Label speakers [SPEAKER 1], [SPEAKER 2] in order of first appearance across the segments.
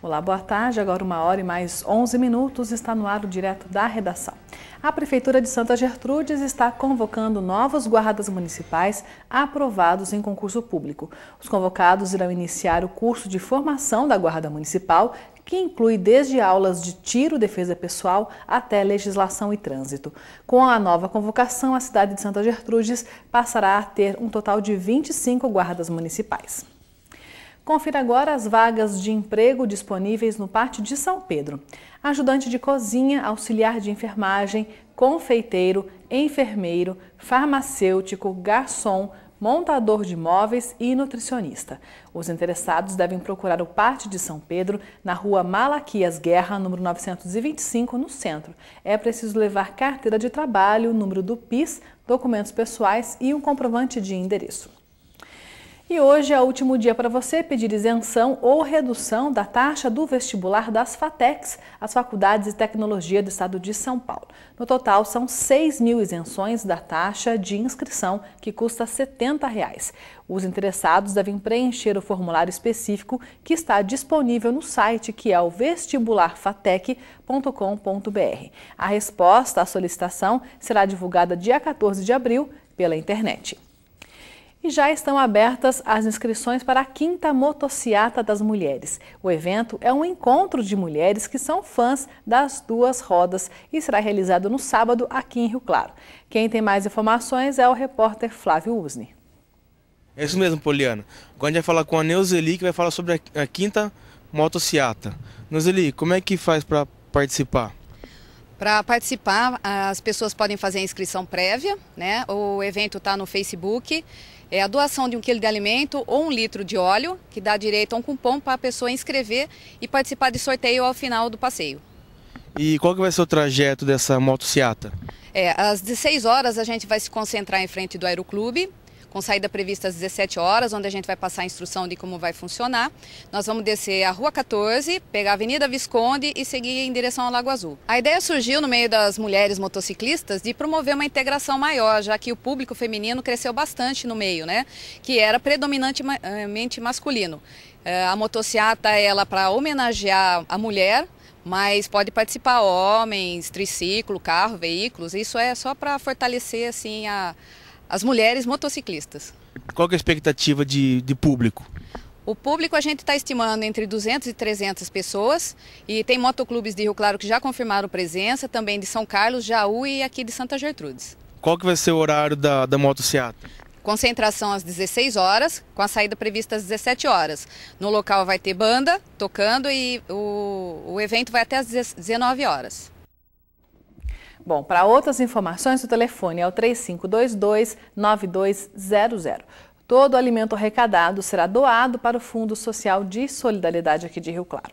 [SPEAKER 1] Olá, boa tarde. Agora uma hora e mais 11 minutos está no ar o direto da redação. A Prefeitura de Santa Gertrudes está convocando novos guardas municipais aprovados em concurso público. Os convocados irão iniciar o curso de formação da Guarda Municipal, que inclui desde aulas de tiro, defesa pessoal até legislação e trânsito. Com a nova convocação, a cidade de Santa Gertrudes passará a ter um total de 25 guardas municipais. Confira agora as vagas de emprego disponíveis no Pátio de São Pedro. Ajudante de cozinha, auxiliar de enfermagem, confeiteiro, enfermeiro, farmacêutico, garçom, montador de móveis e nutricionista. Os interessados devem procurar o Pátio de São Pedro, na rua Malaquias Guerra, número 925, no centro. É preciso levar carteira de trabalho, número do PIS, documentos pessoais e um comprovante de endereço. E hoje é o último dia para você pedir isenção ou redução da taxa do vestibular das FATECs, as Faculdades de Tecnologia do Estado de São Paulo. No total, são 6 mil isenções da taxa de inscrição, que custa 70 reais. Os interessados devem preencher o formulário específico que está disponível no site, que é o vestibularfatec.com.br. A resposta à solicitação será divulgada dia 14 de abril pela internet. E já estão abertas as inscrições para a quinta motociata das mulheres. O evento é um encontro de mulheres que são fãs das duas rodas e será realizado no sábado aqui em Rio Claro. Quem tem mais informações é o repórter Flávio Usni.
[SPEAKER 2] É isso mesmo, Poliana. Agora a gente vai falar com a Neuzeli, que vai falar sobre a quinta motociata. Neuzeli, como é que faz para participar?
[SPEAKER 3] Para participar, as pessoas podem fazer a inscrição prévia, né? O evento está no Facebook é a doação de um quilo de alimento ou um litro de óleo, que dá direito a um cupom para a pessoa inscrever e participar de sorteio ao final do passeio.
[SPEAKER 2] E qual que vai ser o trajeto dessa motociata?
[SPEAKER 3] É, às 16 horas a gente vai se concentrar em frente do Aeroclube, com saída prevista às 17 horas, onde a gente vai passar a instrução de como vai funcionar. Nós vamos descer a Rua 14, pegar a Avenida Visconde e seguir em direção ao Lago Azul. A ideia surgiu no meio das mulheres motociclistas de promover uma integração maior, já que o público feminino cresceu bastante no meio, né? Que era predominantemente masculino. É, a motociata ela para homenagear a mulher, mas pode participar homens, triciclo, carro, veículos. Isso é só para fortalecer assim a as mulheres motociclistas.
[SPEAKER 2] Qual é a expectativa de, de público?
[SPEAKER 3] O público a gente está estimando entre 200 e 300 pessoas e tem motoclubes de Rio Claro que já confirmaram presença, também de São Carlos, Jaú e aqui de Santa Gertrudes.
[SPEAKER 2] Qual que vai ser o horário da, da motociata?
[SPEAKER 3] Concentração às 16 horas, com a saída prevista às 17 horas. No local vai ter banda tocando e o, o evento vai até às 19 horas.
[SPEAKER 1] Bom, para outras informações, o telefone é o 3522-9200. Todo o alimento arrecadado será doado para o Fundo Social de Solidariedade aqui de Rio Claro.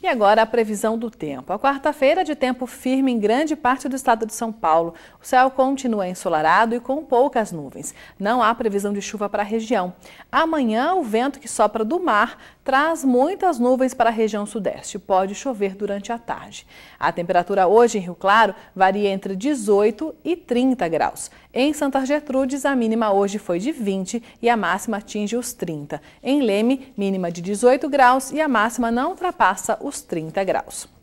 [SPEAKER 1] E agora a previsão do tempo. A quarta-feira de tempo firme em grande parte do estado de São Paulo. O céu continua ensolarado e com poucas nuvens. Não há previsão de chuva para a região. Amanhã, o vento que sopra do mar traz muitas nuvens para a região sudeste. Pode chover durante a tarde. A temperatura hoje em Rio Claro varia entre 18 e 30 graus. Em Santa Gertrudes, a mínima hoje foi de 20 e a máxima atinge os 30. Em Leme, mínima de 18 graus e a máxima não ultrapassa os 30 graus.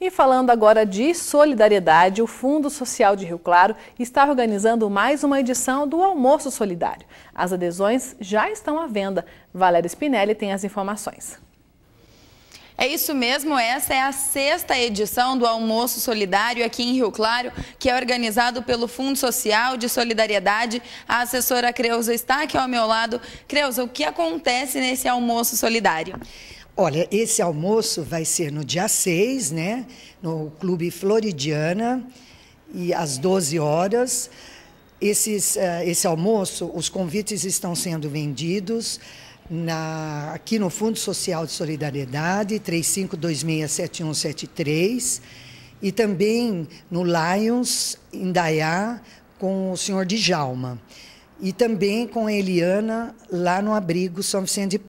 [SPEAKER 1] E falando agora de solidariedade, o Fundo Social de Rio Claro está organizando mais uma edição do Almoço Solidário. As adesões já estão à venda. Valéria Spinelli tem as informações.
[SPEAKER 4] É isso mesmo, essa é a sexta edição do Almoço Solidário aqui em Rio Claro, que é organizado pelo Fundo Social de Solidariedade. A assessora Creuza está aqui ao meu lado. Creuza, o que acontece nesse Almoço Solidário?
[SPEAKER 5] Olha, esse almoço vai ser no dia 6, né? No Clube Floridiana, e às 12 horas. Esses, uh, esse almoço, os convites estão sendo vendidos na, aqui no Fundo Social de Solidariedade, 35267173, e também no Lions, em com o senhor Djalma. E também com a Eliana, lá no abrigo São Vicente de